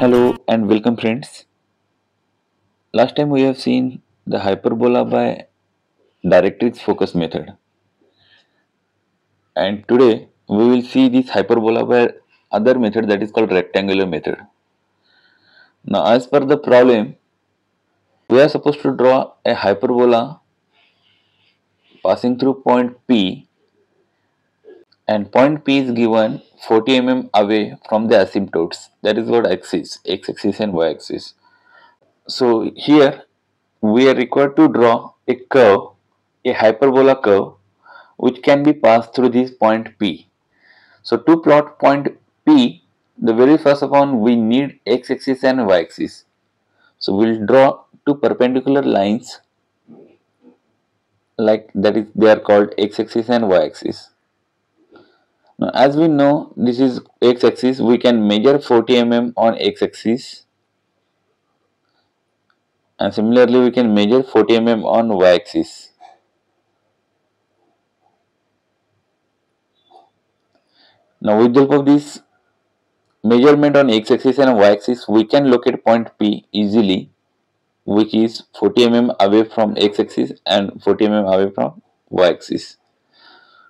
Hello and welcome friends. Last time we have seen the hyperbola by directrix focus method. And today we will see this hyperbola by other method that is called rectangular method. Now as per the problem, we are supposed to draw a hyperbola passing through point P and point P is given 40 mm away from the asymptotes that is what axis, x axis and y axis. So here we are required to draw a curve, a hyperbola curve which can be passed through this point P. So to plot point P, the very first of all we need x axis and y axis. So we'll draw two perpendicular lines like that is they are called x axis and y axis. As we know this is x axis we can measure 40 mm on x axis and similarly we can measure 40 mm on y axis. Now with the help of this measurement on x axis and y axis we can locate point P easily which is 40 mm away from x axis and 40 mm away from y axis.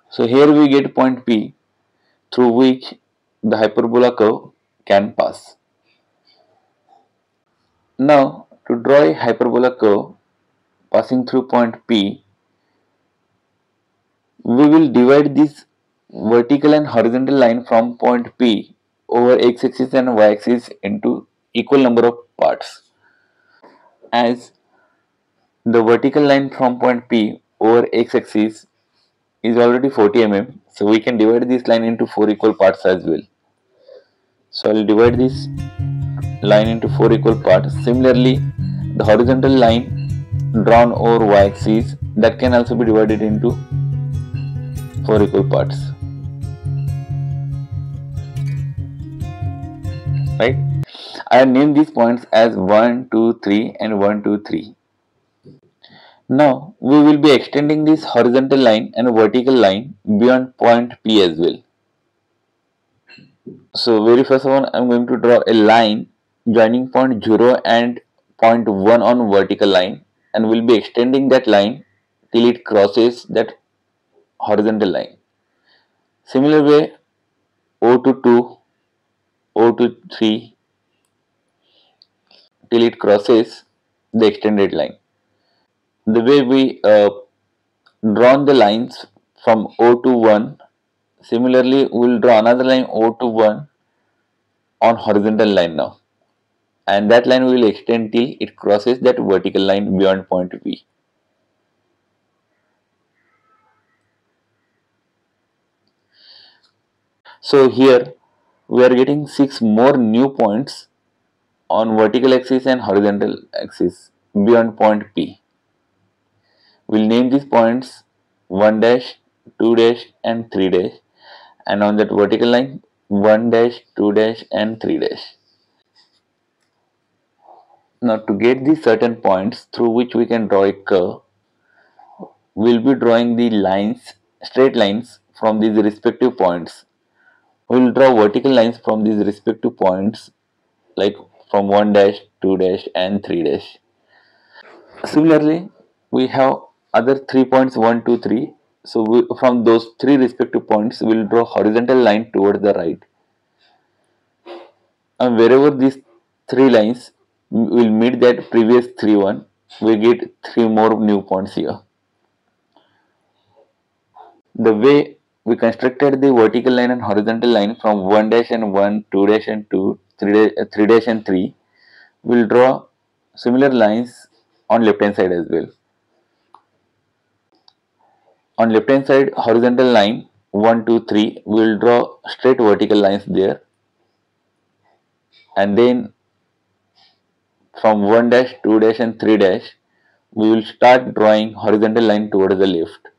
So here we get point P through which the hyperbola curve can pass. Now to draw a hyperbola curve passing through point P, we will divide this vertical and horizontal line from point P over x axis and y axis into equal number of parts. As the vertical line from point P over x axis is already 40 mm so we can divide this line into four equal parts as well. So I'll divide this line into four equal parts. Similarly the horizontal line drawn over y-axis that can also be divided into four equal parts. Right? I named these points as 1 2 3 and 1 2 3 now we will be extending this horizontal line and vertical line beyond point P as well. So very first of all I am going to draw a line joining point 0 and point 1 on vertical line and we will be extending that line till it crosses that horizontal line. Similar way O to 2, O to 3 till it crosses the extended line the way we uh, drawn the lines from O to 1 similarly we will draw another line O to 1 on horizontal line now and that line will extend till it crosses that vertical line beyond point P. So here we are getting 6 more new points on vertical axis and horizontal axis beyond point P. We'll name these points 1 dash, 2 dash and 3 dash and on that vertical line 1 dash, 2 dash and 3 dash. Now to get these certain points through which we can draw a curve, we'll be drawing the lines, straight lines from these respective points. We'll draw vertical lines from these respective points like from 1 dash, 2 dash and 3 dash. Similarly, we have other three points 1 2 3 so we, from those three respective points we will draw horizontal line towards the right. And wherever these three lines will meet that previous three one we get three more new points here. The way we constructed the vertical line and horizontal line from 1 dash and 1 2 dash and 2 3 dash, uh, 3 dash and 3 we'll draw similar lines on left hand side as well on left hand side horizontal line 1 2 3 we will draw straight vertical lines there. And then from 1 dash 2 dash and 3 dash we will start drawing horizontal line towards the left.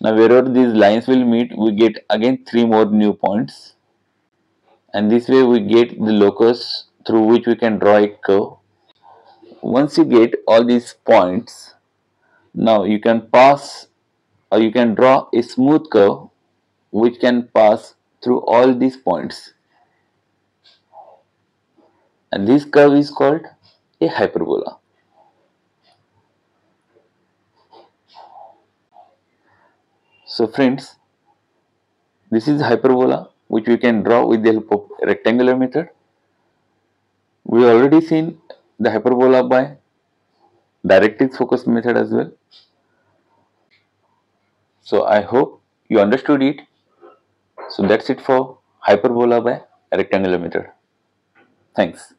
Now wherever these lines will meet we get again three more new points. And this way we get the locus through which we can draw a curve. Once you get all these points now you can pass or you can draw a smooth curve which can pass through all these points. and this curve is called a hyperbola. So friends, this is hyperbola which we can draw with the help of rectangular method. We already seen the hyperbola by directrix focus method as well. So I hope you understood it. So that's it for hyperbola by rectangular method. Thanks.